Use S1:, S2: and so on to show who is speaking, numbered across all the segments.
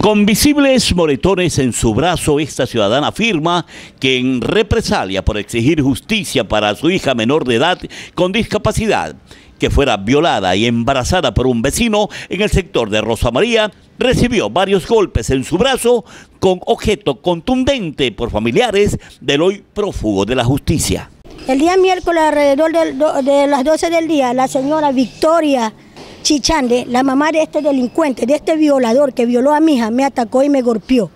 S1: Con visibles moretones en su brazo, esta ciudadana afirma que en represalia por exigir justicia para su hija menor de edad con discapacidad, que fuera violada y embarazada por un vecino en el sector de Rosa María, recibió varios golpes en su brazo con objeto contundente por familiares del hoy prófugo de la justicia.
S2: El día miércoles alrededor de las 12 del día, la señora Victoria Chichande, la mamá de este delincuente, de este violador que violó a mi hija, me atacó y me golpeó.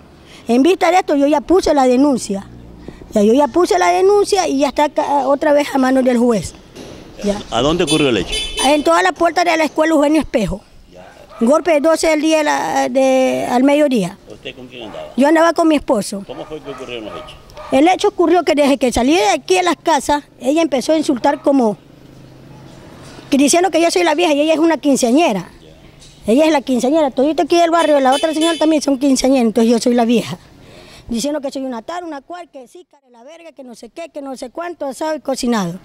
S2: En vista de esto yo ya puse la denuncia. Ya, yo ya puse la denuncia y ya está otra vez a manos del juez.
S1: ¿A dónde ocurrió el hecho?
S2: En toda la puerta de la escuela Eugenio Espejo. Golpe de 12 del día de, al mediodía.
S1: ¿Usted con quién andaba?
S2: Yo andaba con mi esposo.
S1: ¿Cómo fue que ocurrieron los hechos?
S2: El hecho ocurrió que desde que salí de aquí a las casas, ella empezó a insultar como diciendo que yo soy la vieja y ella es una quinceañera. Ella es la quinceañera. Todito aquí del barrio, la otra señora también son quinceañeras, entonces yo soy la vieja. Diciendo que soy una tal, una cual, que sí, cara la verga, que no sé qué, que no sé cuánto, asado y cocinado.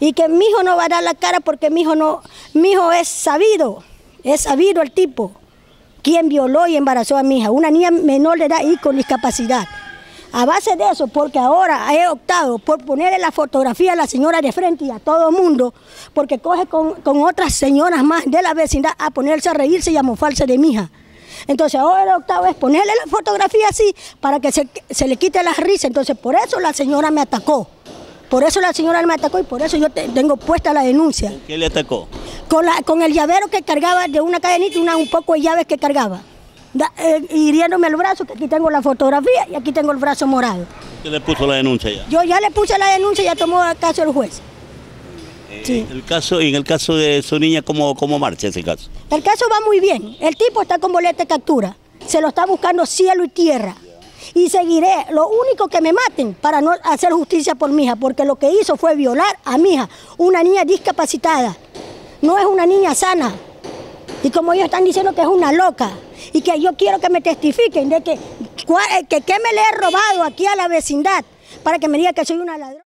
S2: Y que mi hijo no va a dar la cara porque mi hijo no, mi hijo es sabido, es sabido el tipo, quien violó y embarazó a mi hija, una niña menor de edad y con discapacidad. A base de eso, porque ahora he optado por ponerle la fotografía a la señora de frente y a todo el mundo, porque coge con, otras señoras más de la vecindad a ponerse a reírse y a mofarse de mi hija. Entonces ahora he optado es ponerle la fotografía así para que se, le quite la risa. Entonces por eso la señora me atacó. Por eso la señora me atacó y por eso yo tengo puesta la denuncia.
S1: ¿Qué le atacó?
S2: Con, la, con el llavero que cargaba de una cadenita y una, un poco de llaves que cargaba eh, hiriéndome el brazo, que aquí tengo la fotografía y aquí tengo el brazo morado.
S1: ¿Usted le puso la denuncia ya?
S2: Yo ya le puse la denuncia y ya tomó el caso el juez.
S1: Eh, el caso, y en el caso de su niña, ¿cómo, ¿cómo marcha ese caso?
S2: El caso va muy bien. El tipo está con boleta de captura. Se lo está buscando cielo y tierra. Y seguiré. Lo único que me maten para no hacer justicia por mi hija, porque lo que hizo fue violar a mi hija, una niña discapacitada. No es una niña sana. Y como ellos están diciendo que es una loca y que yo quiero que me testifiquen de que, eh, que, que me le he robado aquí a la vecindad para que me diga que soy una ladrona.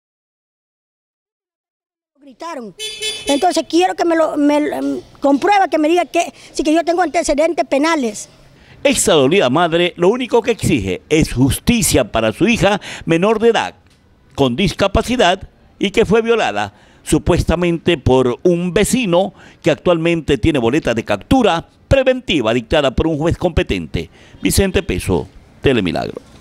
S2: Gritaron. Entonces quiero que me lo me, em, comprueba, que me diga que sí que yo tengo antecedentes penales.
S1: Esta dolida madre lo único que exige es justicia para su hija menor de edad, con discapacidad y que fue violada supuestamente por un vecino que actualmente tiene boleta de captura preventiva dictada por un juez competente. Vicente Peso, Telemilagro.